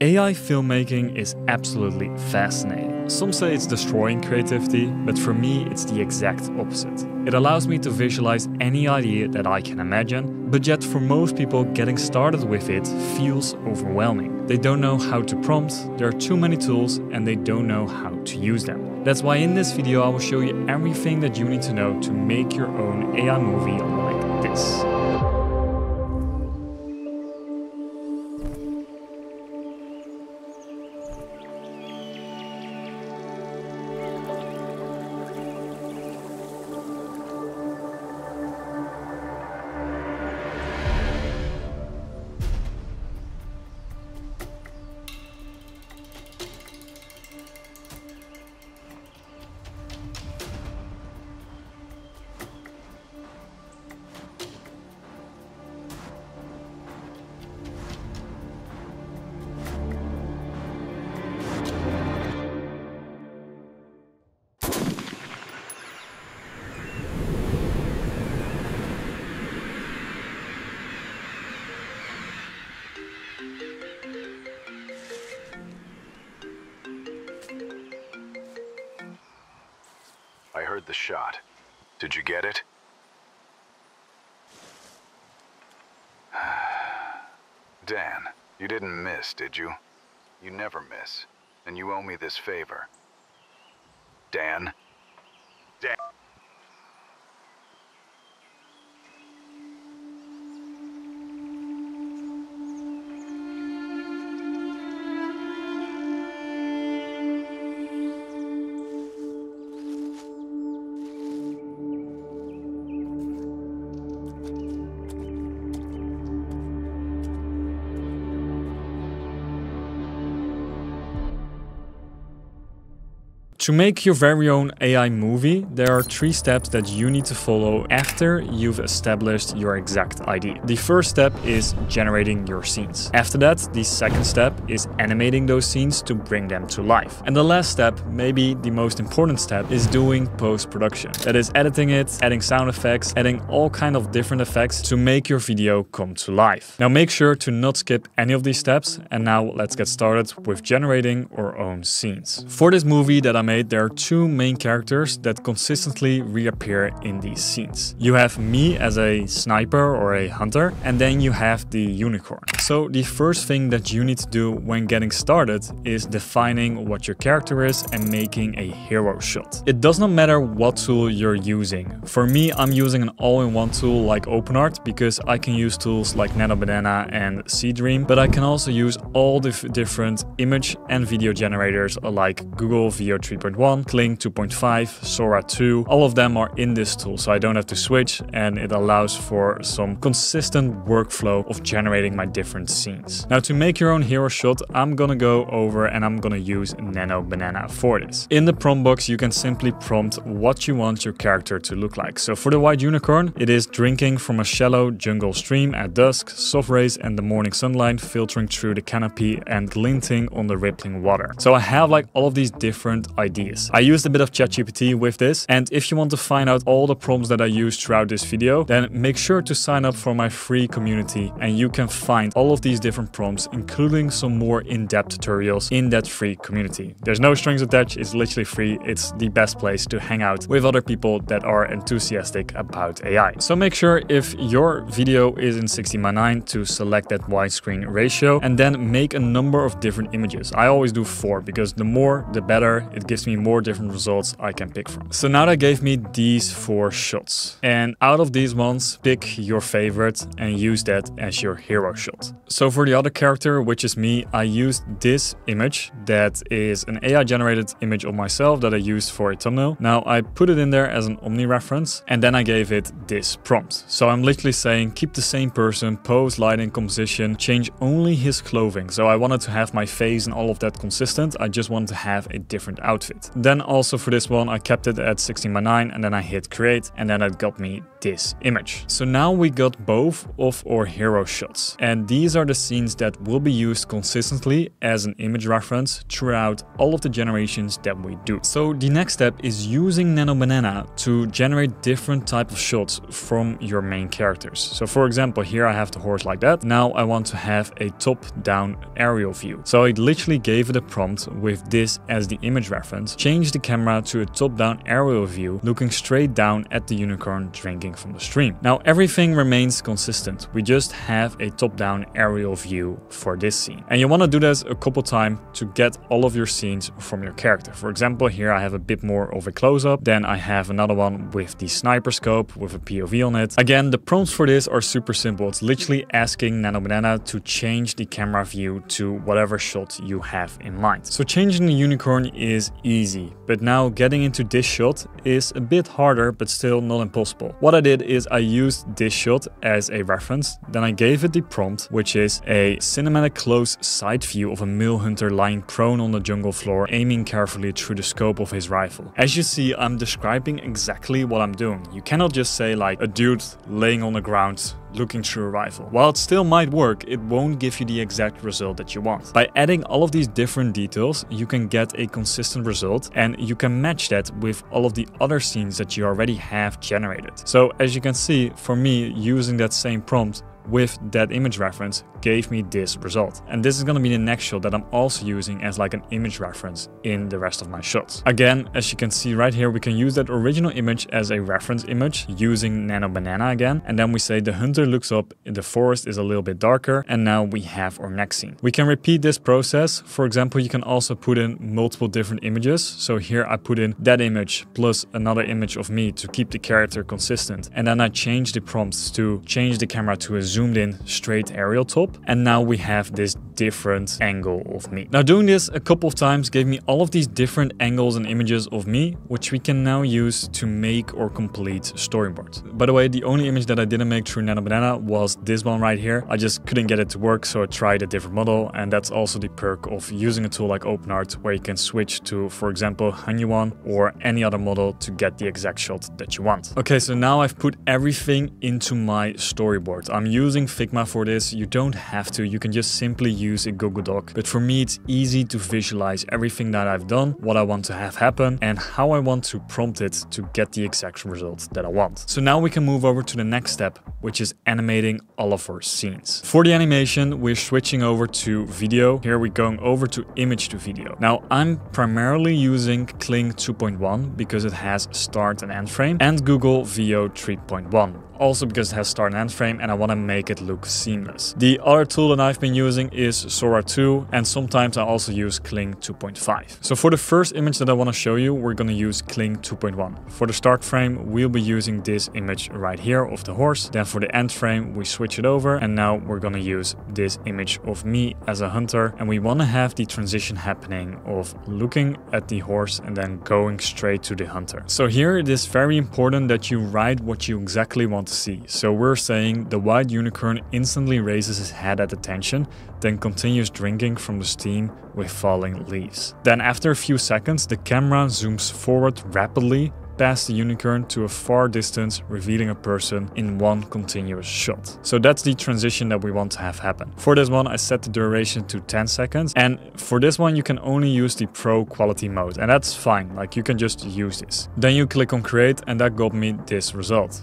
AI filmmaking is absolutely fascinating. Some say it's destroying creativity, but for me it's the exact opposite. It allows me to visualize any idea that I can imagine, but yet for most people getting started with it feels overwhelming. They don't know how to prompt, there are too many tools, and they don't know how to use them. That's why in this video I will show you everything that you need to know to make your own AI movie like this. Heard the shot. Did you get it? Dan, you didn't miss, did you? You never miss. And you owe me this favor. Dan? Dan? To make your very own AI movie, there are three steps that you need to follow after you've established your exact idea. The first step is generating your scenes. After that, the second step is animating those scenes to bring them to life. And the last step, maybe the most important step, is doing post-production. That is editing it, adding sound effects, adding all kind of different effects to make your video come to life. Now make sure to not skip any of these steps and now let's get started with generating our own scenes. For this movie that I'm made, there are two main characters that consistently reappear in these scenes. You have me as a sniper or a hunter, and then you have the unicorn. So the first thing that you need to do when getting started is defining what your character is and making a hero shot. It does not matter what tool you're using. For me, I'm using an all-in-one tool like OpenArt because I can use tools like Nano Banana and Seedream, but I can also use all the different image and video generators like Google Veo3 2.1, Kling 2.5, Sora 2, all of them are in this tool so I don't have to switch and it allows for some consistent workflow of generating my different scenes. Now to make your own hero shot, I'm gonna go over and I'm gonna use Nano Banana for this. In the prompt box, you can simply prompt what you want your character to look like. So for the white unicorn, it is drinking from a shallow jungle stream at dusk, soft rays and the morning sunlight filtering through the canopy and glinting on the rippling water. So I have like all of these different ideas I used a bit of ChatGPT with this, and if you want to find out all the prompts that I use throughout this video, then make sure to sign up for my free community and you can find all of these different prompts, including some more in-depth tutorials in that free community. There's no strings attached, it's literally free. It's the best place to hang out with other people that are enthusiastic about AI. So make sure if your video is in 16 by 9 to select that widescreen ratio and then make a number of different images. I always do four because the more, the better. It gives me more different results I can pick from. So now that gave me these four shots. And out of these ones, pick your favorite and use that as your hero shot. So for the other character, which is me, I used this image that is an AI generated image of myself that I used for a thumbnail. Now I put it in there as an Omni reference and then I gave it this prompt. So I'm literally saying keep the same person, pose, lighting, composition, change only his clothing. So I wanted to have my face and all of that consistent. I just wanted to have a different outfit. Then also for this one, I kept it at 16 by 9 and then I hit create and then it got me this image. So now we got both of our hero shots. And these are the scenes that will be used consistently as an image reference throughout all of the generations that we do. So the next step is using Nano Banana to generate different type of shots from your main characters. So for example, here I have the horse like that. Now I want to have a top-down aerial view. So I literally gave it a prompt with this as the image reference, change the camera to a top-down aerial view, looking straight down at the unicorn drinking from the stream. Now everything remains consistent. We just have a top-down aerial view for this scene. And you want to do this a couple times to get all of your scenes from your character. For example, here I have a bit more of a close-up. Then I have another one with the sniper scope with a POV on it. Again, the prompts for this are super simple. It's literally asking Nano Banana to change the camera view to whatever shot you have in mind. So changing the unicorn is easy, but now getting into this shot is a bit harder, but still not impossible. What I did is I used this shot as a reference, then I gave it the prompt, which is a cinematic close side view of a male hunter lying prone on the jungle floor, aiming carefully through the scope of his rifle. As you see, I'm describing exactly what I'm doing. You cannot just say like a dude laying on the ground looking through a rifle. While it still might work, it won't give you the exact result that you want. By adding all of these different details, you can get a consistent result and you can match that with all of the other scenes that you already have generated. So as you can see, for me, using that same prompt with that image reference gave me this result. And this is to be the next shot that I'm also using as like an image reference in the rest of my shots. Again, as you can see right here, we can use that original image as a reference image using Nano Banana again. And then we say the hunter looks up, the forest is a little bit darker, and now we have our next scene. We can repeat this process. For example, you can also put in multiple different images. So here I put in that image plus another image of me to keep the character consistent. And then I change the prompts to change the camera to a zoomed in straight aerial top and now we have this different angle of me. Now doing this a couple of times gave me all of these different angles and images of me which we can now use to make or complete storyboards. By the way, the only image that I didn't make through Nano Banana was this one right here. I just couldn't get it to work so I tried a different model and that's also the perk of using a tool like OpenArt where you can switch to for example Hunyuan or any other model to get the exact shot that you want. Okay so now I've put everything into my storyboard. I'm using Figma for this. You don't have to, you can just simply use a Google Doc. But for me, it's easy to visualize everything that I've done, what I want to have happen, and how I want to prompt it to get the exact result that I want. So now we can move over to the next step, which is animating all of our scenes. For the animation, we're switching over to video. Here we're going over to image to video. Now I'm primarily using Kling 2.1 because it has start and end frame and Google Veo 3.1 also because it has start and end frame and I want to make it look seamless. The other tool that I've been using is Sora 2 and sometimes I also use Kling 2.5. So for the first image that I want to show you, we're going to use Kling 2.1. For the start frame, we'll be using this image right here of the horse. Then for the end frame, we switch it over and now we're to use this image of me as a hunter and we want to have the transition happening of looking at the horse and then going straight to the hunter. So here it is very important that you write what you exactly want to see. So we're saying the white unicorn instantly raises his head at attention, then continues drinking from the steam with falling leaves. Then after a few seconds, the camera zooms forward rapidly past the unicorn to a far distance, revealing a person in one continuous shot. So that's the transition that we want to have happen. For this one, I set the duration to 10 seconds. And for this one, you can only use the pro quality mode. And that's fine, like you can just use this. Then you click on create and that got me this result.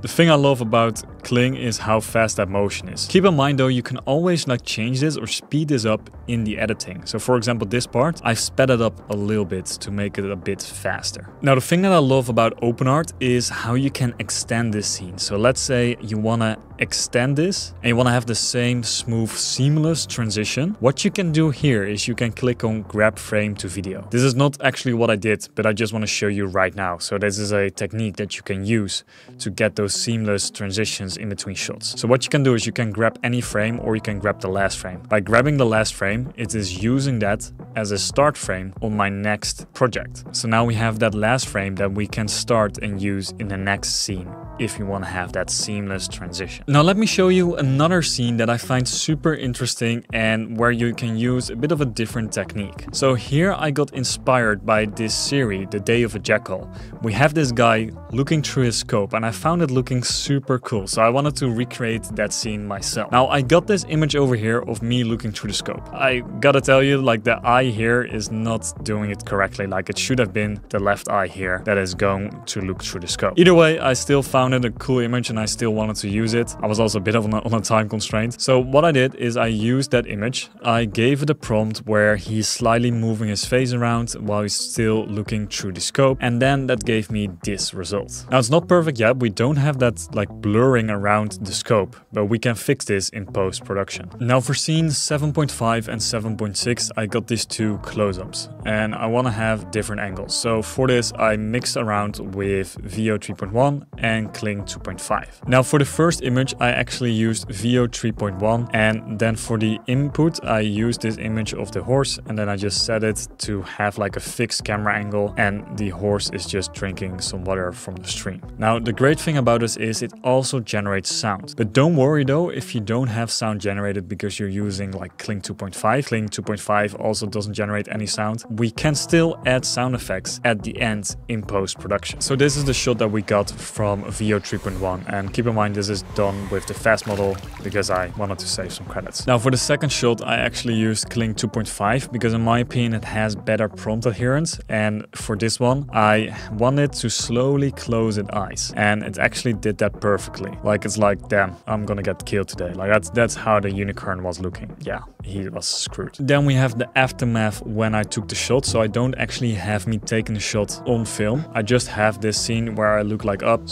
The thing I love about Kling is how fast that motion is. Keep in mind though, you can always like change this or speed this up in the editing. So for example, this part, I've sped it up a little bit to make it a bit faster. Now the thing that I love about OpenArt is how you can extend this scene. So let's say you wanna extend this and you wanna have the same smooth, seamless transition. What you can do here is you can click on grab frame to video. This is not actually what I did, but I just wanna show you right now. So this is a technique that you can use to get those those seamless transitions in between shots. So what you can do is you can grab any frame or you can grab the last frame. By grabbing the last frame, it is using that as a start frame on my next project. So now we have that last frame that we can start and use in the next scene if you want to have that seamless transition. Now let me show you another scene that I find super interesting and where you can use a bit of a different technique. So here I got inspired by this series, The Day of a Jackal. We have this guy looking through his scope and I found it looking super cool. So I wanted to recreate that scene myself. Now I got this image over here of me looking through the scope. I gotta tell you like the eye here is not doing it correctly. Like it should have been the left eye here that is going to look through the scope. Either way, I still found it a cool image and I still wanted to use it. I was also a bit of on a, on a time constraint. So what I did is I used that image. I gave it a prompt where he's slightly moving his face around while he's still looking through the scope. And then that gave me this result. Now it's not perfect yet. We don't have that like blurring around the scope, but we can fix this in post-production. Now for scenes 7.5 and 7.6, I got these two close-ups and I want to have different angles. So for this, I mixed around with Veo 3.1 and Kling 2.5. Now for the first image, I actually used Veo 3.1 and then for the input, I used this image of the horse and then I just set it to have like a fixed camera angle and the horse is just drinking some water from the stream. Now the great thing about this is it also generates sound. But don't worry though if you don't have sound generated because you're using like Kling 2.5. Kling 2.5 also doesn't generate any sound. We can still add sound effects at the end in post-production. So this is the shot that we got from Veo 3.1 and keep in mind this is done with the fast model because I wanted to save some credits. Now for the second shot I actually used Kling 2.5 because in my opinion it has better prompt adherence and for this one I wanted to slowly close its eyes and it actually did that perfectly. Like it's like damn I'm gonna get killed today. Like that's that's how the unicorn was looking. Yeah he was screwed. Then we have the aftermath when I took the shot so I don't actually have me taking the shot on film. I just have this scene where I look like oh, up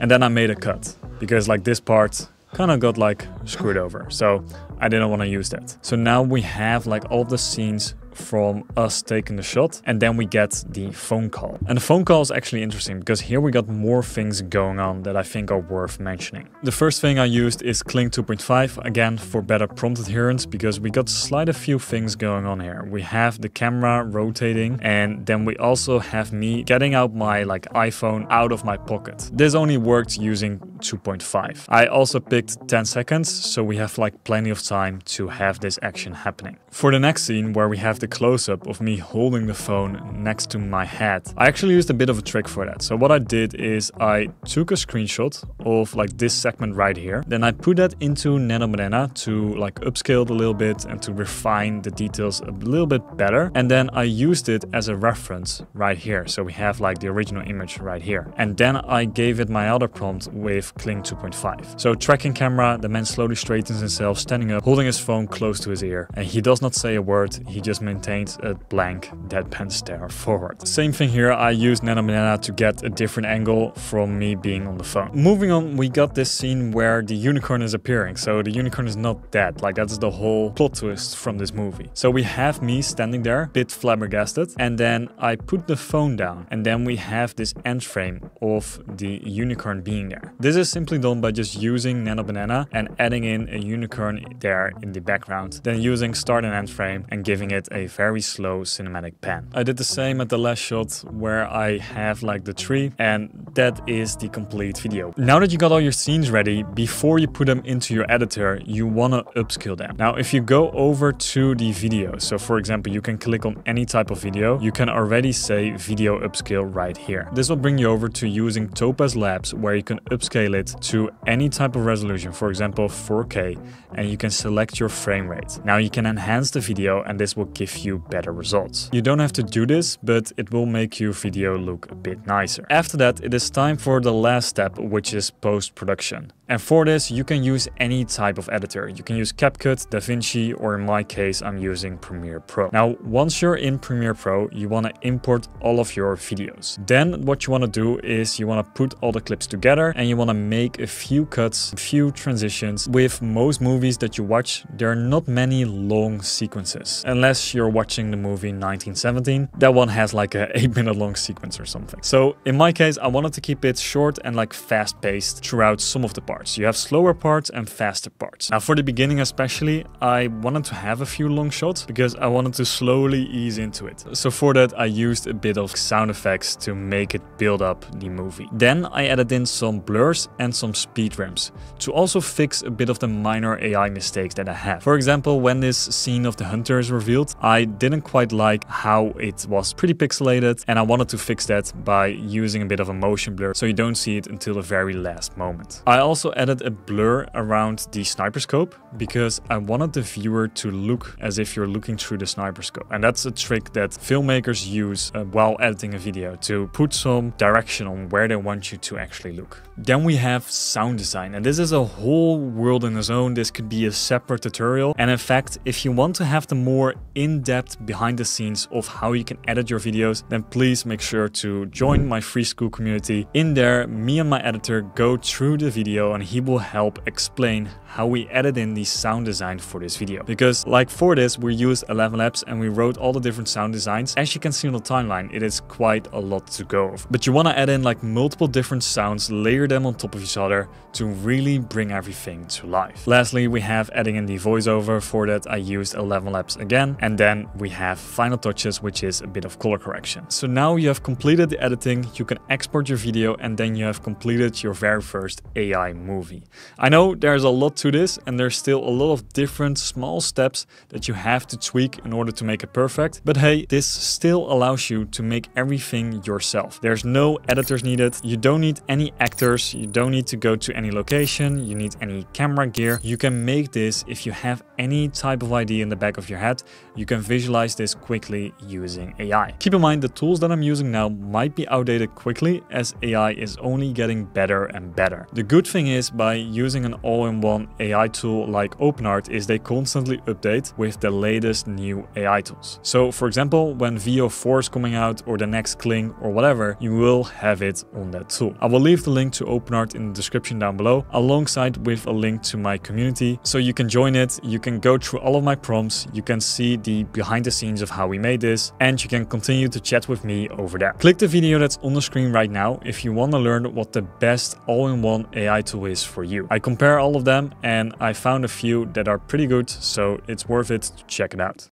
and then I made a cut because like this part kind of got like screwed over. So I didn't want to use that. So now we have like all the scenes from us taking the shot and then we get the phone call. And the phone call is actually interesting because here we got more things going on that I think are worth mentioning. The first thing I used is Kling 2.5 again for better prompt adherence because we got slight a few things going on here. We have the camera rotating and then we also have me getting out my like iPhone out of my pocket. This only worked using 2.5. I also picked 10 seconds so we have like plenty of time to have this action happening. For the next scene where we have the close-up of me holding the phone next to my head. I actually used a bit of a trick for that. So what I did is I took a screenshot of like this segment right here. Then I put that into Nano Banana to like upscale it a little bit and to refine the details a little bit better. And then I used it as a reference right here. So we have like the original image right here. And then I gave it my other prompt with Kling 2.5. So tracking camera, the man slowly straightens himself, standing up, holding his phone close to his ear. And he does not say a word. He just maintains a blank deadpan stare forward. Same thing here, I used Nano Banana to get a different angle from me being on the phone. Moving on, we got this scene where the unicorn is appearing. So the unicorn is not dead, like that's the whole plot twist from this movie. So we have me standing there, bit flabbergasted, and then I put the phone down and then we have this end frame of the unicorn being there. This is simply done by just using Nano Banana and adding in a unicorn there in the background, then using start and end frame and giving it a very slow cinematic pan. I did the same at the last shot where I have like the tree and that is the complete video. Now that you got all your scenes ready, before you put them into your editor, you want to upscale them. Now, if you go over to the video, so for example, you can click on any type of video, you can already say video upscale right here. This will bring you over to using Topaz Labs where you can upscale it to any type of resolution, for example 4K, and you can select your frame rate. Now you can enhance the video and this will give you better results. You don't have to do this, but it will make your video look a bit nicer. After that, it is time for the last step, which is post-production. And for this, you can use any type of editor. You can use CapCut, DaVinci, or in my case, I'm using Premiere Pro. Now, once you're in Premiere Pro, you want to import all of your videos. Then what you want to do is you want to put all the clips together and you want to make a few cuts, a few transitions. With most movies that you watch, there are not many long sequences. Unless you're watching the movie 1917, that one has like a 8 minute long sequence or something. So in my case, I wanted to keep it short and like fast paced throughout some of the parts. You have slower parts and faster parts. Now for the beginning especially, I wanted to have a few long shots because I wanted to slowly ease into it. So for that I used a bit of sound effects to make it build up the movie. Then I added in some blurs and some speed ramps to also fix a bit of the minor AI mistakes that I have. For example, when this scene of the hunter is revealed, I didn't quite like how it was pretty pixelated and I wanted to fix that by using a bit of a motion blur so you don't see it until the very last moment. I also added a blur around the sniper scope because I wanted the viewer to look as if you're looking through the sniper scope. And that's a trick that filmmakers use uh, while editing a video to put some direction on where they want you to actually look. Then we have sound design and this is a whole world in its own. This could be a separate tutorial. And in fact, if you want to have the more in-depth behind the scenes of how you can edit your videos, then please make sure to join my free Skool community. In there, me and my editor go through the video and he will help explain how we edit in the sound design for this video. Because like for this, we used 11 Labs and we wrote all the different sound designs. As you can see on the timeline, it is quite a lot to go over. But you want to add in like multiple different sounds, layer them on top of each other to really bring everything to life. Lastly, we have adding in the voiceover. For that, I used 11 Labs again. And then we have final touches, which is a bit of color correction. So now you have completed the editing, you can export your video and then you have completed your very first AI movie. I know there's a lot to this and there's still a lot of different small steps that you have to tweak in order to make it perfect. But hey, this still allows you to make everything yourself. There's no editors needed. You don't need any actors. You don't need to go to any location. You need any camera gear. You can make this if you have any type of idea in the back of your head. You can visualize this quickly using AI. Keep in mind the tools that I'm using now might be outdated quickly as AI is only getting better and better. The good thing is by using an all-in-one AI tool like OpenArt is they constantly update with the latest new AI tools. So for example, when Veo 4 is coming out or the next Kling or whatever, you will have it on that tool. I will leave the link to OpenArt in the description down below alongside with a link to my community so you can join it, you can go through all of my prompts, you can see the behind the scenes of how we made this and you can continue to chat with me over there. Click the video that's on the screen right now if you want to learn what the best all-in-one AI tool is for you. I compare all of them and I found a few that are pretty good, so it's worth it to check it out.